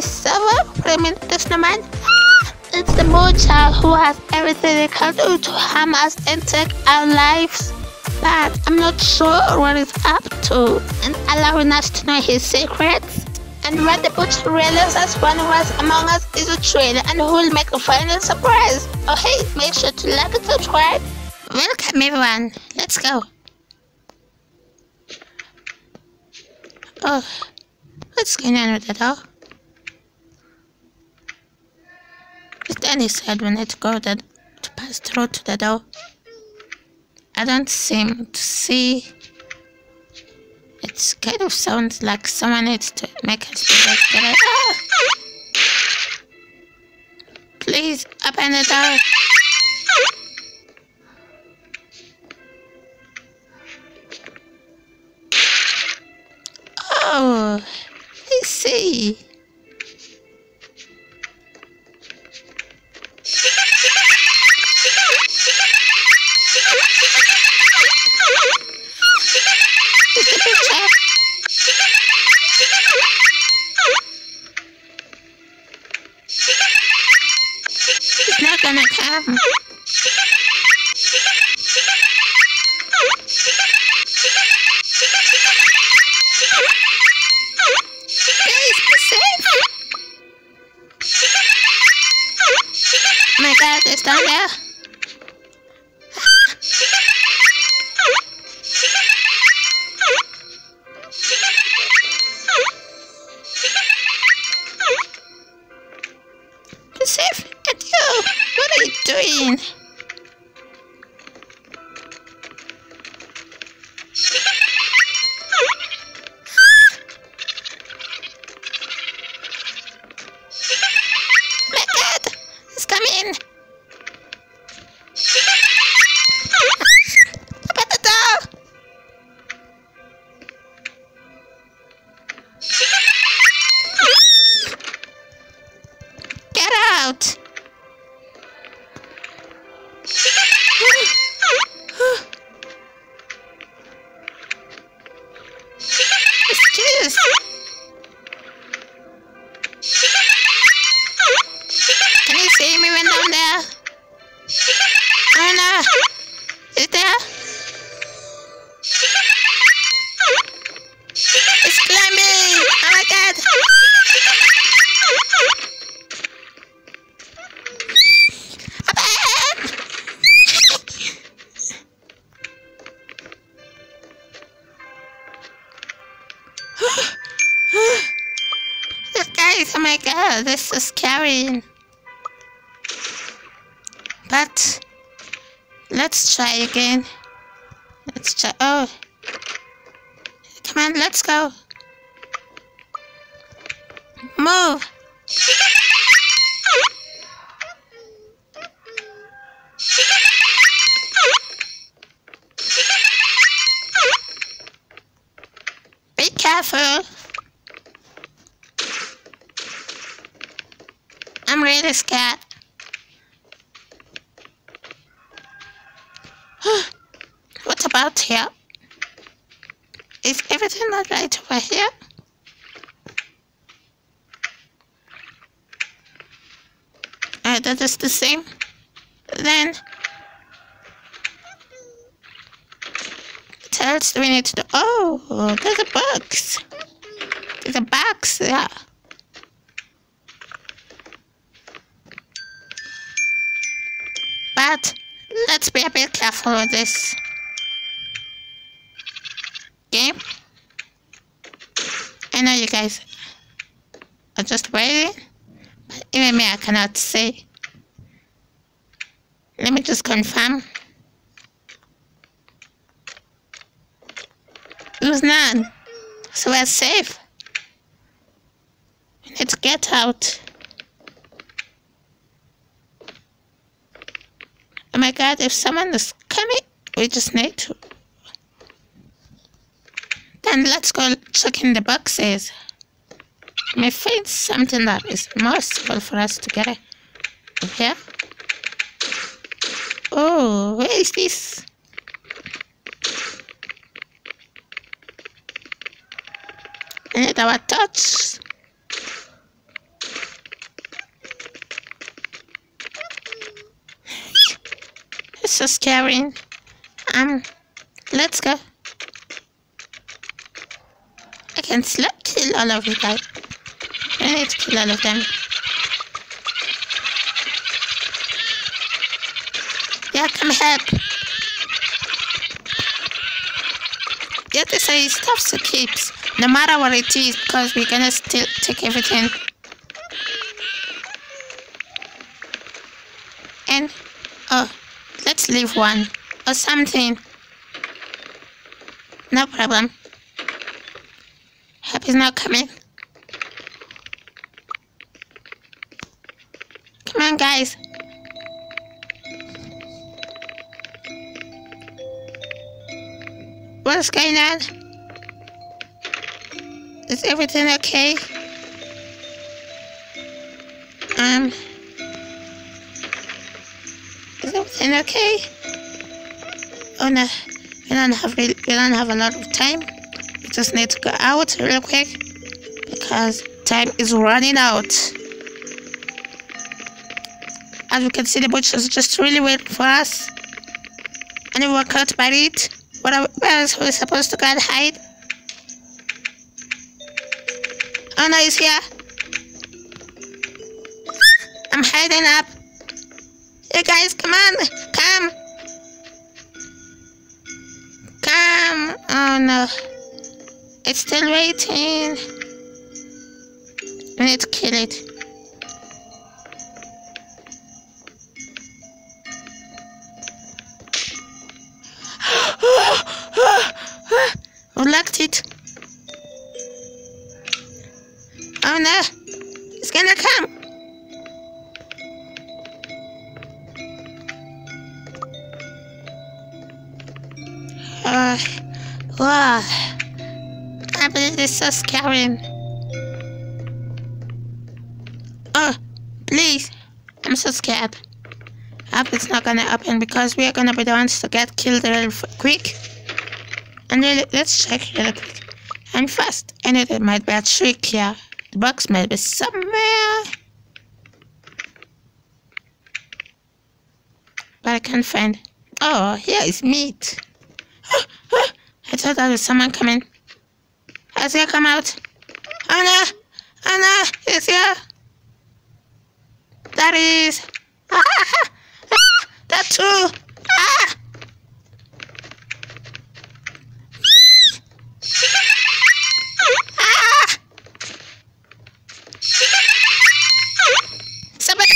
Ah, It's the child who has everything they can do to harm us and take our lives. But I'm not sure what he's up to and allowing us to know his secrets. And when the butcher realizes one us among us is a traitor and who will make a final surprise. Oh hey, make sure to like and subscribe. Welcome everyone. Let's go. Oh, what's going on with the door? Danny said need to go to pass through to the door. I don't seem to see. It kind of sounds like someone needs to make us do. It? Ah! Please open the door. Oh, I see. Safe. And you, what are you doing? Woo! Oh my god, this is scary. But let's try again. Let's try. Oh, come on, let's go. Move. Be careful. I'm really scared. what about here? Is everything alright over here? Uh, that is the same. Then, what else do we need to do? Oh, there's a box. There's a box, yeah. Let's be a bit careful with this game. I know you guys are just waiting, but even me, I cannot see. Let me just confirm. It was none, so we're safe. We need to get out. Oh my god, if someone is coming, we just need to. Then let's go check in the boxes. May find something that is possible for us to get here. Oh, where is this? I need our touch. So scary. Um, let's go. I can still kill all of you guys. I need to kill all of them. Yeah, come help. Yeah, this is stuff to keeps, no matter what it is, because we're gonna still take everything. And, oh, leave one, or something. No problem. Help is not coming. Come on, guys. What's going on? Is everything okay? Um, is okay? Oh no, we don't have we don't have a lot of time. We just need to go out real quick because time is running out. As you can see, the butchers just really waiting for us. And we were caught by it. What are, where else are we supposed to go and hide? No, he's here. I'm hiding up. You guys, come on. Come. Come. Oh no. It's still waiting. To kill it. Uh, wow. I believe it's so scary. Oh, please. I'm so scared. I hope it's not gonna happen because we are gonna be the ones to get killed real quick. And really, let's check real quick. And fast. I know might be a trick here. The box might be somewhere. But I can't find. Oh, here is meat. Thought there was someone coming. Has he come out? Anna! Anna! He's here! That is. Ah, ah, ah, that too! Ah! Ah! Somebody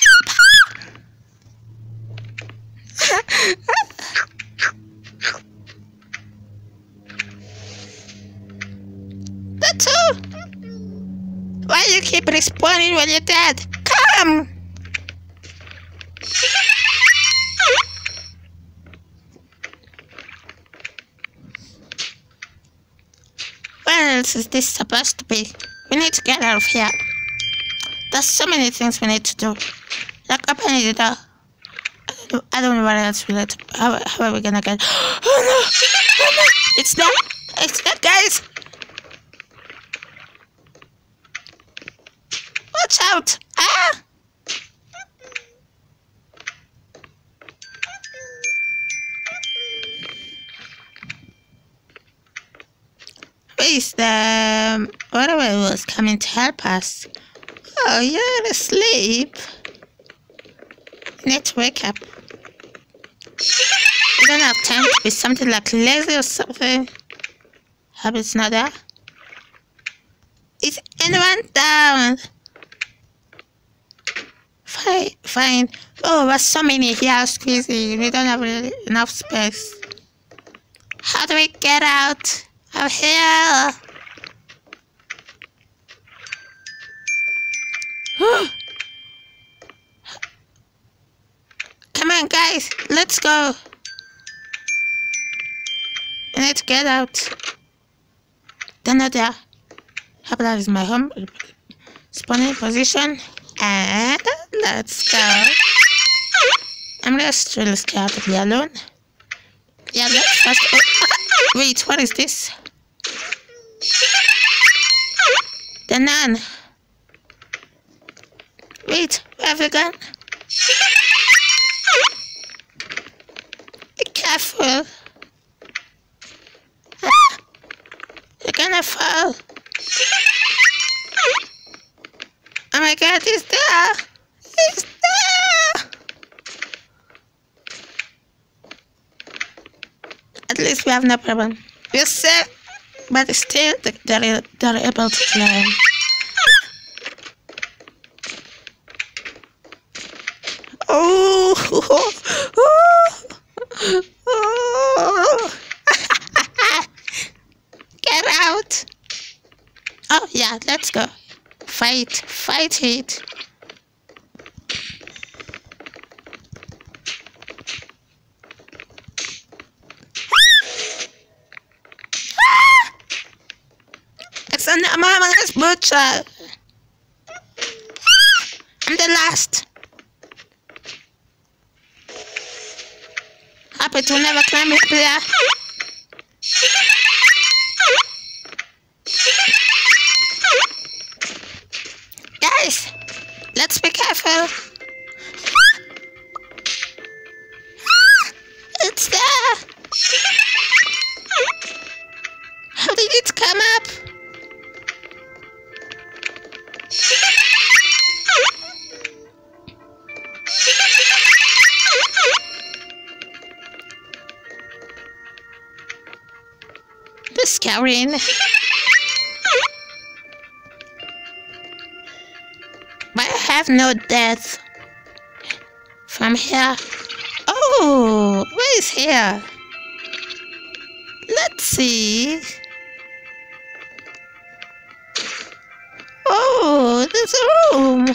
That too! Why you keep responding when you're dead? Come! Where else is this supposed to be? We need to get out of here. There's so many things we need to do. Like opening the door. I don't know, what else we need to how, how are we gonna get Oh no! Oh no! It's there! It's there guys! Watch out! Ah! Where's the whatever was coming to help us? Oh, you're asleep. To wake up. We don't have time to be something like lazy or something. Hope it's not there. Is anyone down? Fine, fine. Oh, there's so many here squeezing. We don't have really enough space. How do we get out of here? Come on, guys, let's go. Let's get out. Then there. How about that is my home spawning position. And let's go. I'm just really scared to be alone. Yeah. Oh, wait, what is this? The nun. Wait, where have you gone? Be careful. Ah, you're gonna fall. Oh my god, he's there! At least we have no problem. We're safe, but still they're, they're able to climb. Oh. Get out! Oh yeah, let's go. Fight, fight it. It's an anonymous. I'm the last. Happy to never climb up there. Guys, let's be careful. But I have no death from here. Oh, what is here? Let's see. Oh, there's a room.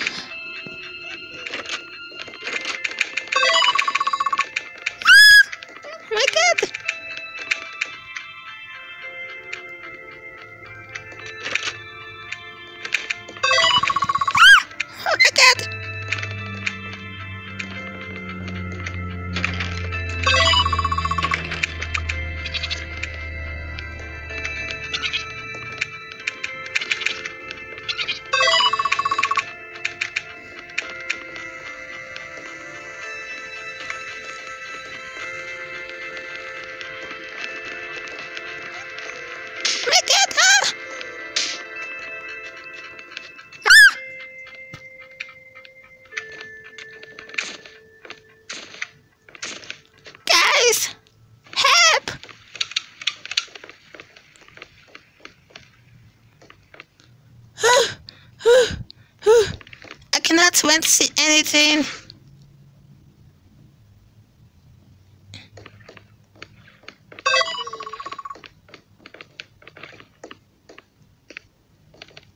Cannot even see anything.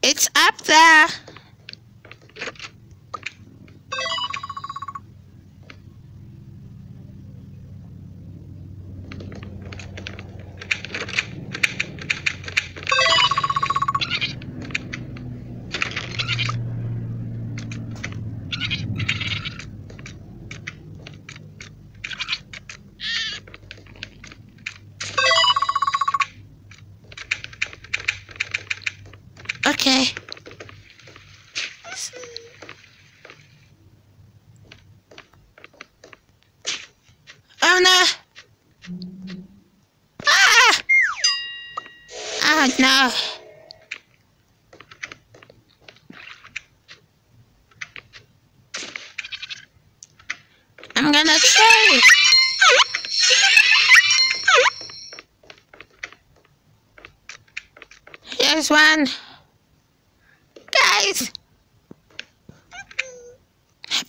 It's up there. Okay. Oh no! Ah! Oh no! I'm gonna try. Here's one. Guys!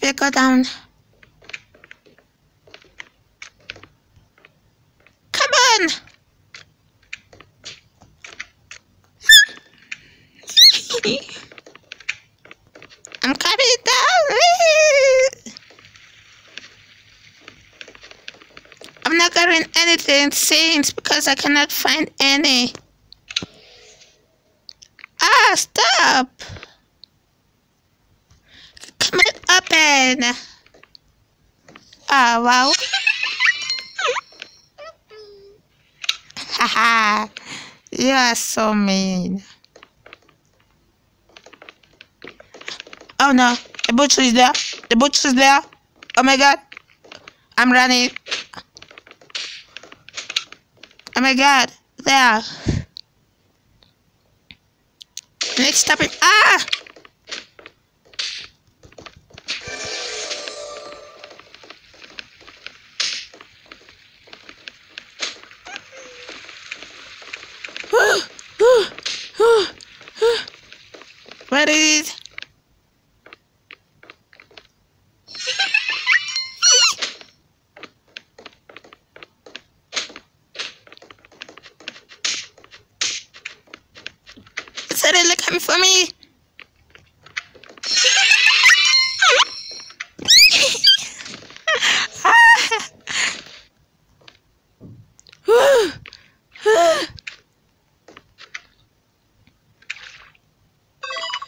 You go down? Come on! I'm coming down! I'm not getting anything since because I cannot find any. Ah, stop! Come on, open! Oh, wow. Haha, you are so mean. Oh no, the butcher is there. The butcher is there. Oh my god. I'm running. Oh my god, there. Next stop it. Ah! What is it? Suddenly coming for me.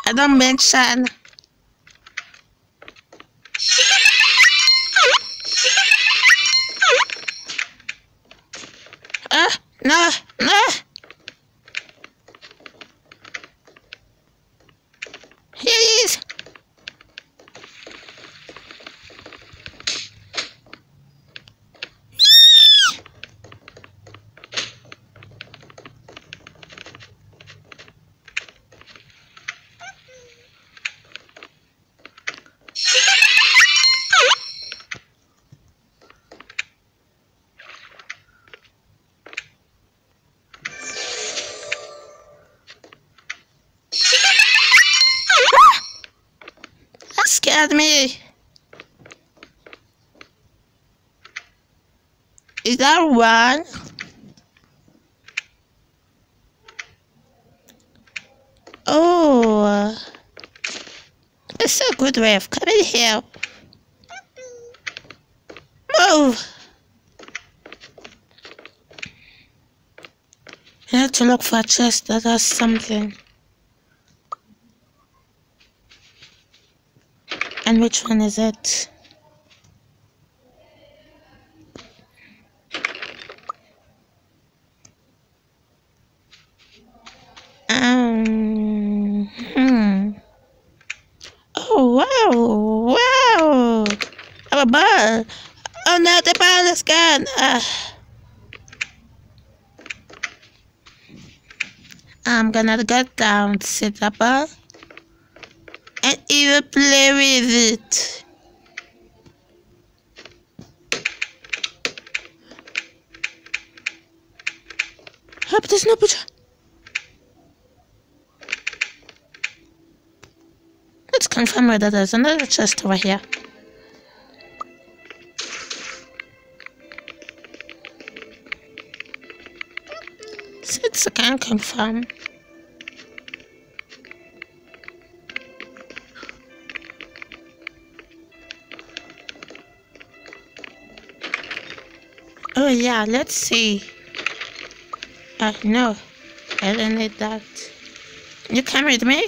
I don't mention. Uh, no, no. Here he is. Scared me. Is that one? Oh, it's a good way of coming here. Move. I have to look for a chest that has something. And which one is it? Um, hmm. Oh, wow, wow. I have a ball. Oh, no, the ball is gone. Uh, I'm gonna get down, sit up, uh, even play with it. But there's no butcher. Let's confirm whether there's another chest over here. Since I can't confirm. Yeah, let's see. Uh, no, I don't need that. You come with me?